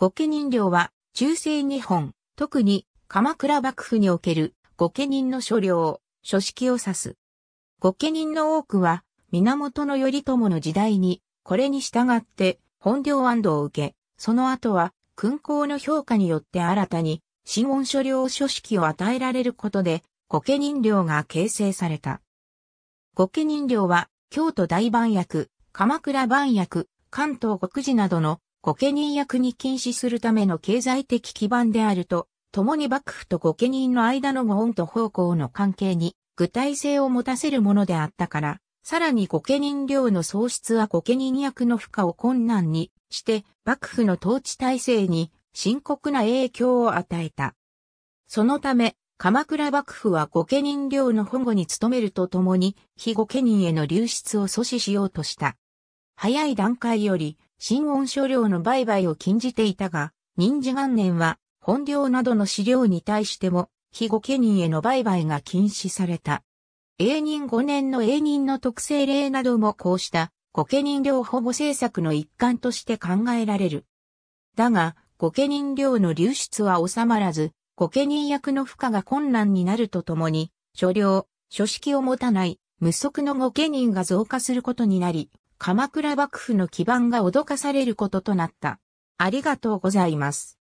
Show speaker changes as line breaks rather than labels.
御家人領は中世日本、特に鎌倉幕府における御家人の所領、書式を指す。御家人の多くは源頼朝の時代にこれに従って本領安堵を受け、その後は勲功の評価によって新たに新音所領書式を与えられることで御家人領が形成された。御家人領は京都大番役、鎌倉番役、関東国寺などの御家人役に禁止するための経済的基盤であると、共に幕府と御家人の間のご恩と方向の関係に具体性を持たせるものであったから、さらに御家人領の喪失は御家人役の負荷を困難にして、幕府の統治体制に深刻な影響を与えた。そのため、鎌倉幕府は御家人領の保護に努めるとともに、非御家人への流出を阻止しようとした。早い段階より、新音書料の売買を禁じていたが、任治元年は本領などの資料に対しても、非御家人への売買が禁止された。永任5年の永任の特性例などもこうした御家人領保護政策の一環として考えられる。だが、御家人領の流出は収まらず、御家人役の負荷が困難になるとともに、所領、書式を持たない無足の御家人が増加することになり、鎌倉幕府の基盤が脅かされることとなった。ありがとうございます。